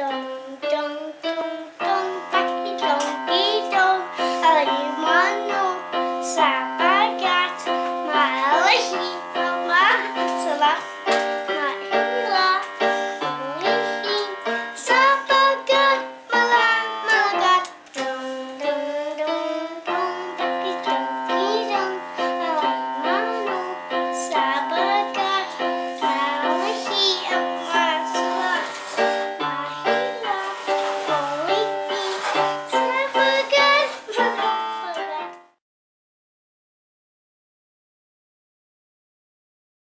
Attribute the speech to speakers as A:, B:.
A: trong dun